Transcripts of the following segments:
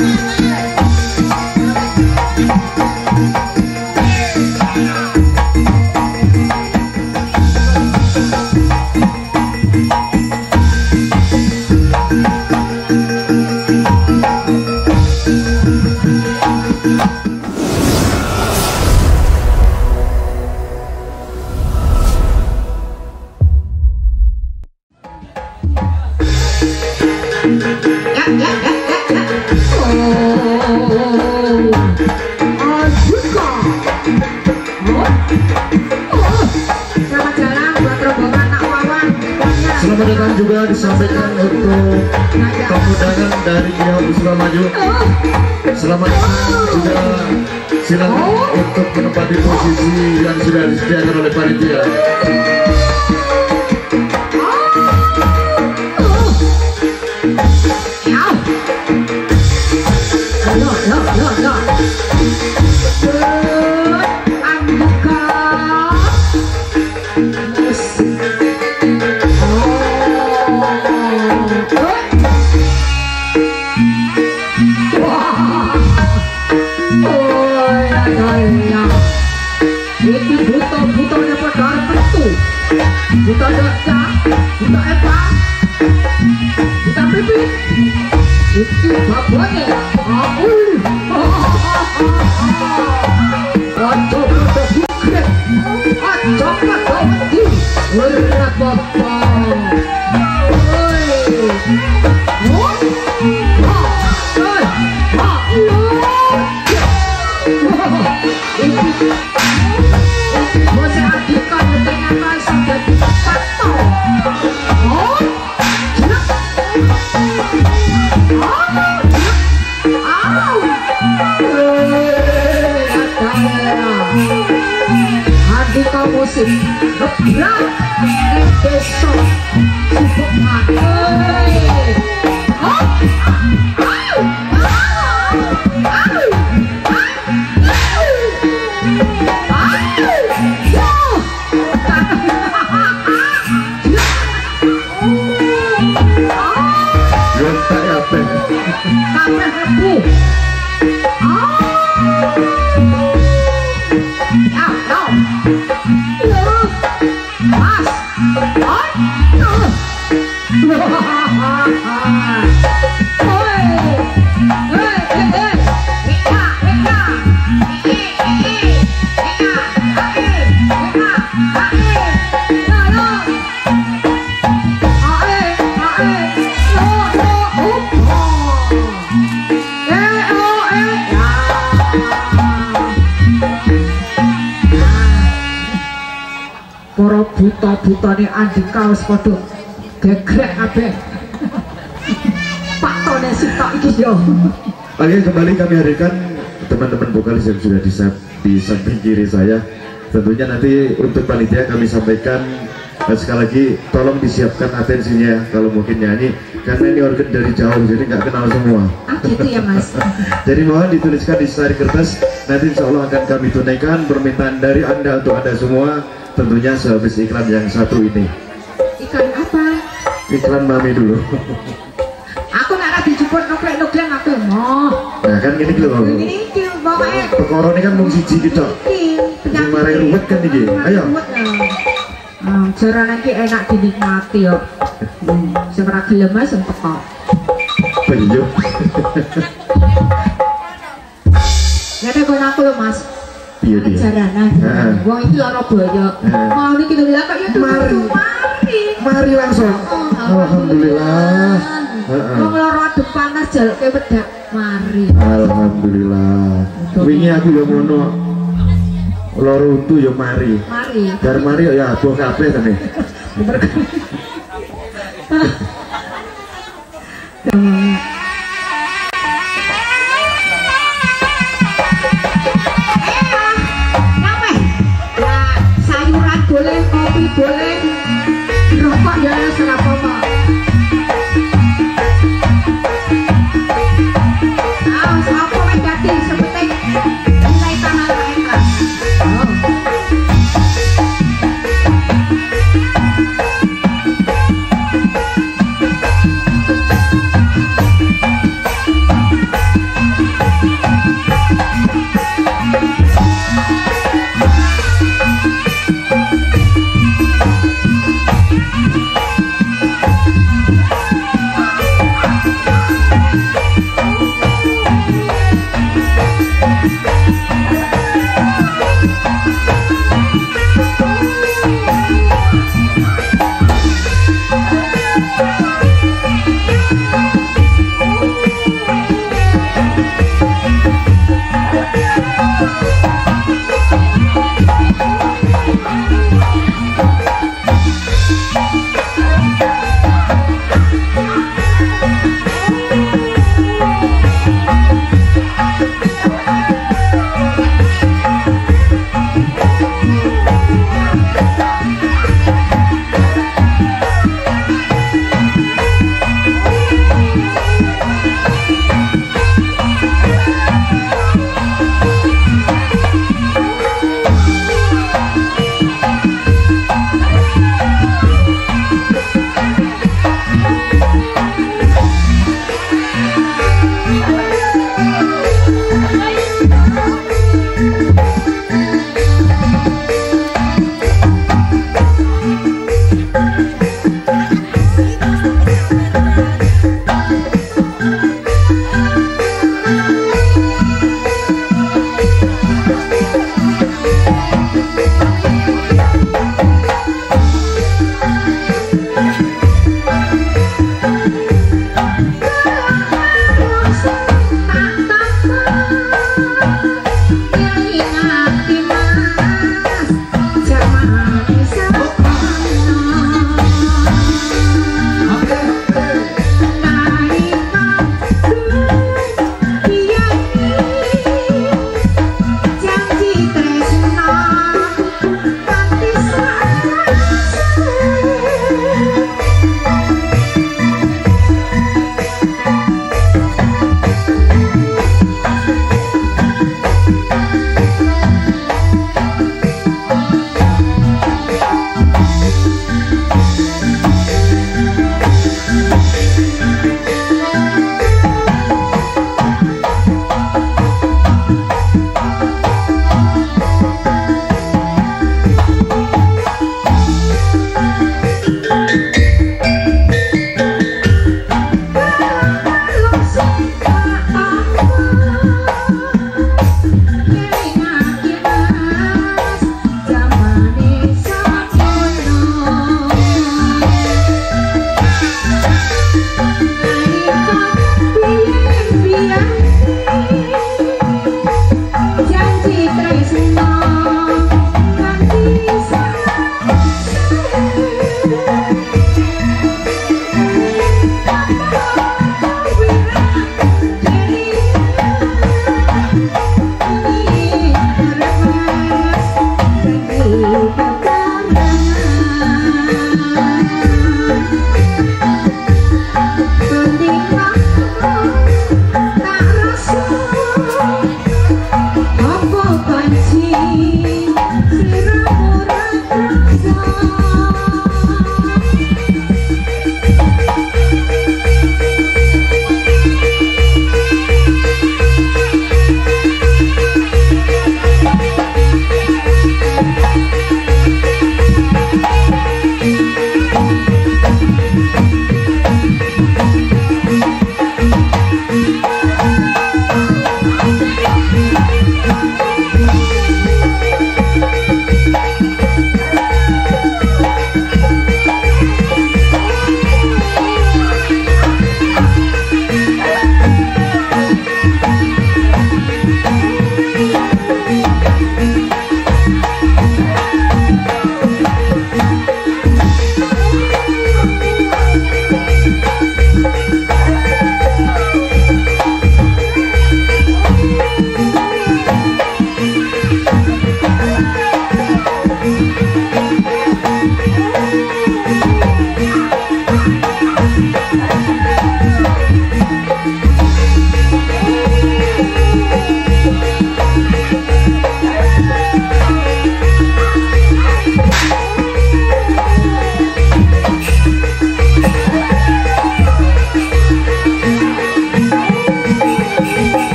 Selamat datang juga disampaikan untuk tamu undangan dari pihak Usul Maju. Selamat juga silakan untuk menempati posisi yang sudah disediakan oleh panitia. Kita pipi, itu babon. City, the Black buta-butane Andika wis padha gegrek kabeh. Pak Tone sitok iki yo. Oke kembali kami hadirkan teman-teman vokalis yang sudah di, di samping kiri saya tentunya nanti untuk panitia kami sampaikan sekali lagi tolong disiapkan atensinya ya, kalau mungkin nyanyi karena ini organ dari jauh jadi nggak kenal semua Ah gitu ya Mas. jadi mohon dituliskan di slide kertas nanti insya Allah akan kami tunaikan permintaan dari anda untuk anda semua tentunya sehabis iklan yang satu ini Ikan apa? iklan mami dulu Aku nak lagi juput nuklek-nuklek aku mau. nah kan gini loh Ini iki pokoke perkara ini kan mau siji gitu iki Sing marai ruwet kan iki. Ayo. Hmm, jara nanti enak dinikmati yo. Hmm, ora gelem ae sing teko. Penjo. Ngene kono aku lho Mas. Iya dia. Jaranan. Heeh. Wong iki lara boyo. Niki lho lah kok ya Mari. mari. Mari langsung. Alhamdulillah. Wong lara adep panas jaluke wedak. Mari. Alhamdulillah. Wingi aku yo ngono. Loro untu yo mari. Mari. Bar mari ya aboh kabeh tene. Nyampe.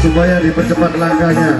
supaya dipercepat langkahnya